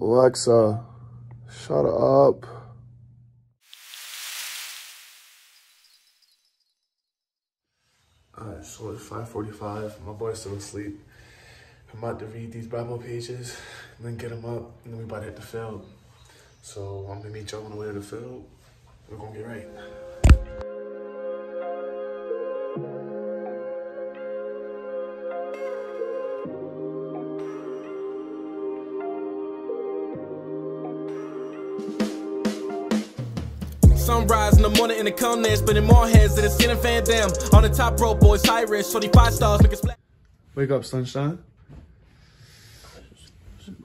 Alexa, shut up. Alright, so it's 5.45. My boy's still asleep. I'm about to read these Bible pages and then get him up and then we about to hit the field. So I'm gonna meet y'all on the way to the field. We're gonna get right. The in come there, spinning more heads than a skin and Van Dam. On the top rope, boys, high risk, 45 stars, make it splat. Wake up, sunshine.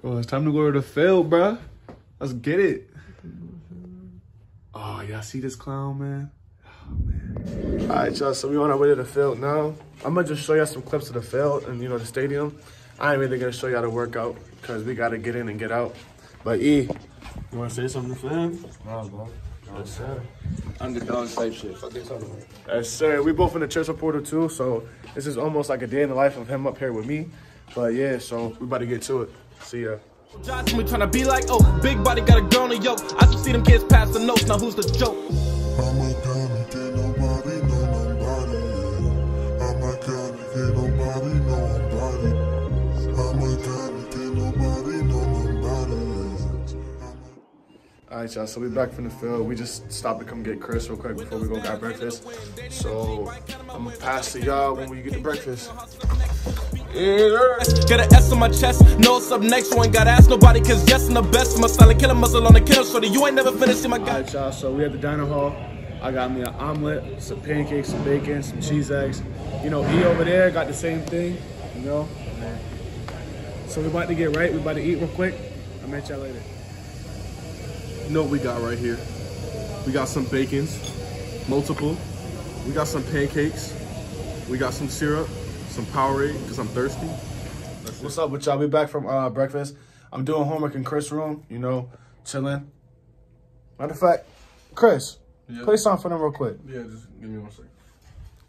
Oh, it's time to go to the field, bro. Let's get it. Oh, y'all see this clown, man? Oh, man. All right, y'all, so we on our way to the field now. I'm gonna just show y'all some clips of the field and, you know, the stadium. I ain't really gonna show y'all the workout because we gotta get in and get out. But E, you wanna say something to fans? Nah, bro. Yes, sir. Underdog type shit. Fuck they talking about. Yes, sir. We both in the transfer portal too, so this is almost like a day in the life of him up here with me. But yeah, so we about to get to it. See ya. Johnson, we tryna be like, oh, big body got a girl on the yoke. I should see them kids pass the notes, now who's the joke? All right, y'all. So we back from the field. We just stopped to come get Chris real quick before we go grab breakfast. So I'm gonna pass to y'all when we get to breakfast. Yeah. Got an S on my chest, know what's up next, you ain't gotta ask nobody, cause yes, I'm the best. My silent killer muscle on the kill, shorty, you ain't never finished in my guy. right, y'all. So we at the diner hall. I got me an omelet, some pancakes, some bacon, some cheese eggs. You know, E over there got the same thing. You know. So we about to get right. We about to eat real quick. I'll meet y'all later. You know what we got right here? We got some bacons, multiple. We got some pancakes. We got some syrup, some Powerade, because I'm thirsty. What's up with y'all? We back from uh, breakfast. I'm doing homework in Chris' room, you know, chilling. Matter of fact, Chris, Yeah. play something for them real quick. Yeah, just give me one second.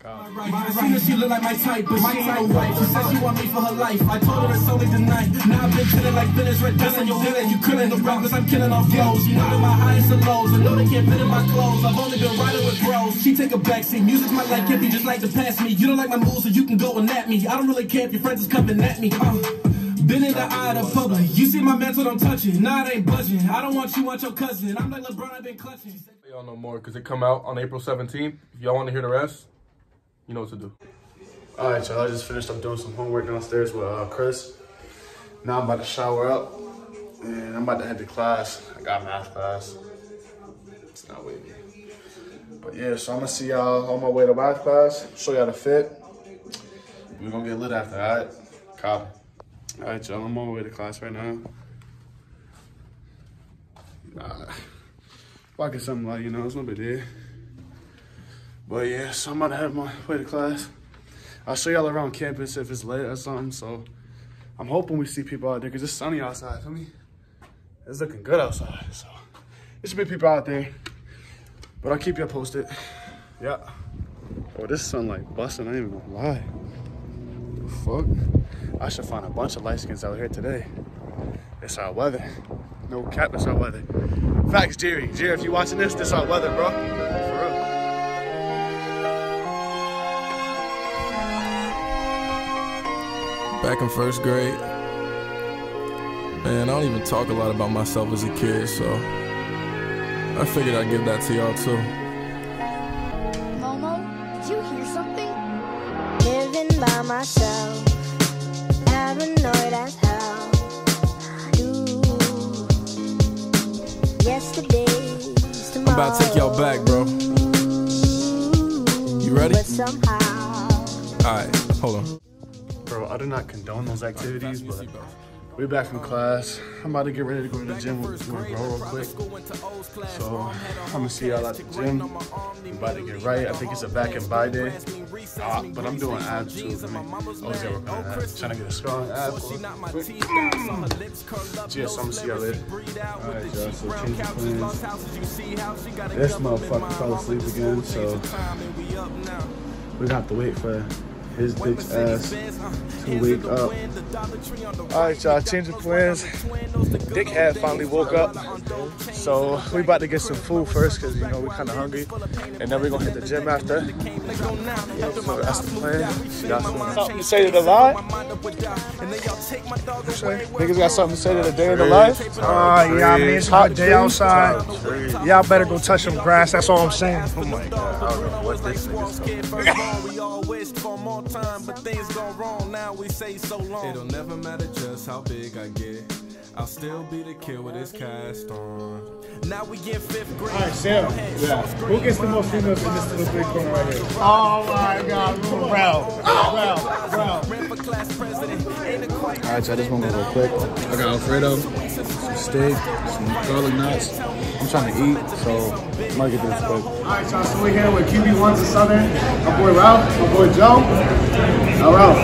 I seen her, she look like my type, but she ain't no wife. She said she want me for her life. I told her it's only tonight. Now I've been feeling like finish red dust on your and you killing the rappers. I'm killing off flows. You know that my highs and lows. I know they can't fit in my clothes. I've only been riding with bros. She take a backseat. Music's my life, can't be just like to pass me. You don't like my moves, so you can go and at me. I don't really care if your friends is coming at me. Uh. Been in the eye of the public. You see my mantle, don't touch it. Nah, it ain't budging. I don't want you, want your cousin. I'm like LeBron, I've been clutching. Y'all know more because it come out on April 17th. If y'all want to hear the rest, you know what to do. All right, y'all. I just finished up doing some homework downstairs with uh, Chris. Now I'm about to shower up, and I'm about to head to class. I got math class. It's not waiting. But yeah, so I'm gonna see y'all on my way to math class. Show y'all the fit. We're gonna get lit after, right? Copy. All right, y'all. I'm on my way to class right now. Nah, walking something like you know, it's no big deal. But yeah, so I'm about to have my way to class. I'll show y'all around campus if it's late or something. So I'm hoping we see people out there because it's sunny outside. Feel me? It's looking good outside. So there should be people out there. But I'll keep you posted. Yeah. Oh, this sun like busting. I ain't even gonna lie. The fuck? I should find a bunch of light skins out here today. It's our weather. No cap, it's our weather. Facts, Jerry. Jerry, if you watching this, this our weather, bro. Back in first grade. Man, I don't even talk a lot about myself as a kid, so I figured I'd give that to y'all too. Momo, did you hear something? Living by myself, paranoid as hell. Ooh, yesterday's I'm about to take y'all back, bro. You ready? But somehow, Alright, hold on. I do not condone those activities, but we back from class. I'm about to get ready to go to the gym with, with bro real quick. So I'm gonna see y'all at the gym. I'm about to get right. I think it's a back and by day. Uh, but I'm doing abs too. I mean, always got working abs. Trying to get a strong ab. Yeah, so I'm gonna see y'all later. Alright, y'all. So change of plans. This motherfucker fell asleep again, so we have to wait for his bitch ass to wake up. All right, y'all, change of plans. Dickhead finally woke up. So we about to get some food first because, you know, we kind of hungry. And then we're going to hit the gym after. So that's the plan. Got something to say to the live? Niggas got something to say to the day of the life? Uh, yeah, I mean, it's hot day outside. Y'all better go touch some grass. That's all I'm saying. Oh my God, I don't know what this nigga's we all wished for more time, but things go wrong. Now we say so long. It'll never matter just how big I get. I'll still be the kid with his cast on. Now we in fifth grade. All right, Sam. Yeah. Who gets the most females in this little big corner right here? Oh my God, Ralph. Ralph. Ralph. Ran for class president. Ain't it quite All right, so I just want to go real quick. I got Alfredo, some steak, some garlic nuts. I'm trying to eat, so I might get this quick. All right, y'all. So we're here with QB1s of Southern. My boy Ralph. My boy Joe. Now, Ralph,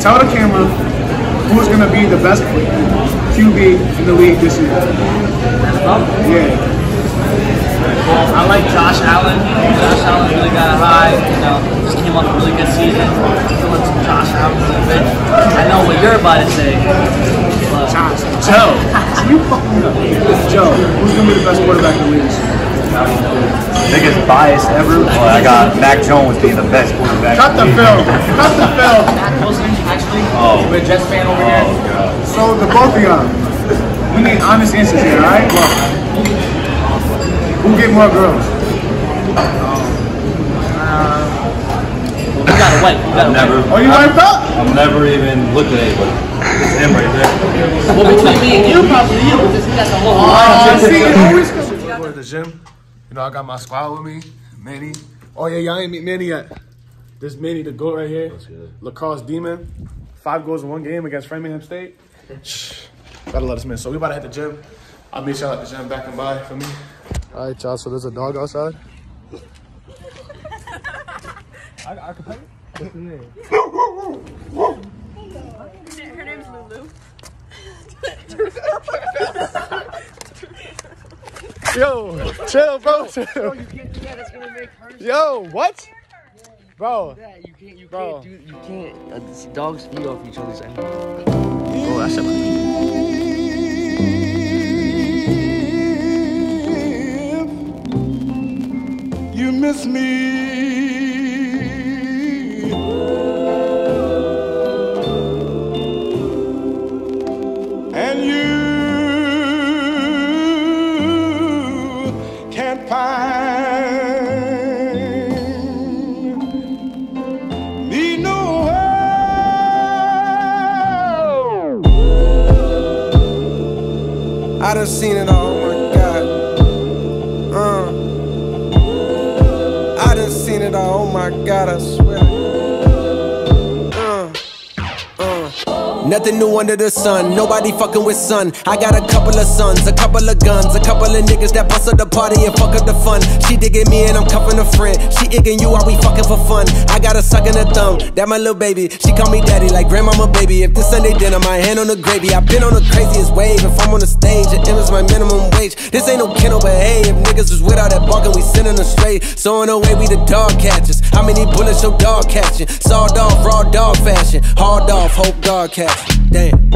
tell the camera who's going to be the best QB in the league this year. Yeah. I like Josh Allen. Josh Allen really got a high. You know, just came off a really good season. Still into Josh Allen a little bit. I know what you're about to say. But Joe. you fucking up. Joe, who's going to be the best quarterback in the league biggest bias ever, but I got Mac Jones being the best quarterback. Cut the film. Cut the film. Zach Wilson, actually, Oh. we're a Jets fan over here. Oh, God. So the both of y'all, we need honest answers here, all right? Who get more girls? Um, We gotta wait. We gotta I've never, Oh, you wiped up? I've never even looked at anybody. It's him right there. Well, between me and you, probably you, because he got the whole Uh, line. see, it always comes. Go to the gym. You know, I got my squad with me, Manny. Oh yeah, y'all ain't meet Manny yet. This Manny, the goat right here, lacrosse demon. Five goals in one game against Framingham State. Shh. Gotta let us in. So we about to hit the gym. I'll meet y'all at the gym back and by for me. All right, y'all. So there's a dog outside. Her name's Lulu. Yo, chill, bro. Chill. Yo, what? Bro, You can't, you Bro. can't do, you can't. Uh, dogs feed off each other's animals. Oh, that's a You miss me. I done seen it all, oh my God. Uh. I done seen it all, oh my God, I swear. Nothing new under the sun, nobody fucking with sun. I got a couple of sons, a couple of guns, a couple of niggas that bust up the party and fuck up the fun. She digging me and I'm cuffing a friend. She igging you while we fucking for fun. I got a sucking a thumb, that my little baby. She call me daddy like grandmama baby. If this Sunday dinner, my hand on the gravy. I've been on the craziest wave. If I'm on the stage, it is my minimum wage. This ain't no kennel, but hey, if niggas was without that barking, we sending them straight. So in a way, we the dog catchers. How many bullets your dog catching? Sawed off, raw dog fashion. Hard off, hope dog catch. Damn.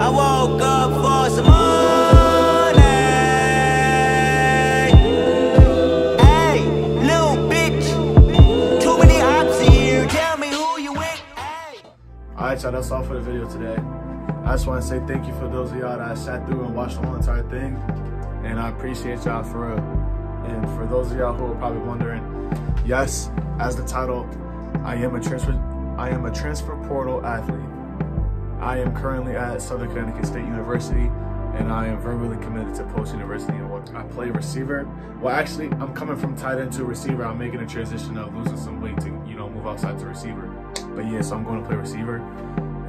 I woke up for some money. Hey, little bitch. Too many ops here. Tell me who you with. Hey. All right, y'all. That's all for the video today. I just want to say thank you for those of y'all that sat through and watched the whole entire thing, and I appreciate y'all for real. And for those of y'all who are probably wondering, yes, as the title, I am a transfer. I am a transfer portal athlete. I am currently at Southern Connecticut State University, and I am verbally committed to Post University and what I play receiver. Well, actually, I'm coming from tight end to receiver. I'm making a transition of losing some weight to you know move outside to receiver. But yeah, so I'm going to play receiver,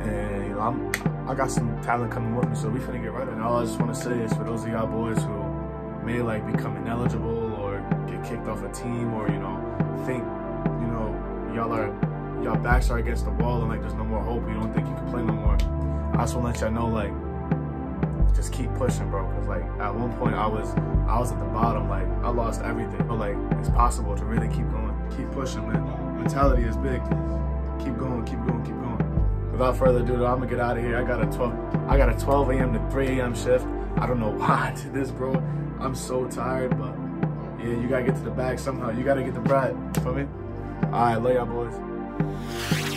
and you know I'm I got some talent coming with me, so we finna get right. And all I just want to say is for those of y'all boys who may like become ineligible or get kicked off a team or you know think you know y'all are y'all backs are against the wall and like there's no more hope. You don't think you can play no more. I just want to let y'all know like just keep pushing, bro. Cause like at one point I was I was at the bottom, like I lost everything, but like it's possible to really keep going. keep pushing, man. Mentality is big. Keep going, keep going, keep going. Without further ado, I'm gonna get out of here. I got a 12, I got a 12 a.m. to 3 a.m. shift. I don't know why I did this, bro. I'm so tired, but yeah, you gotta get to the bag somehow. You gotta get the bread. Feel me? All right, love y'all boys. Yeah.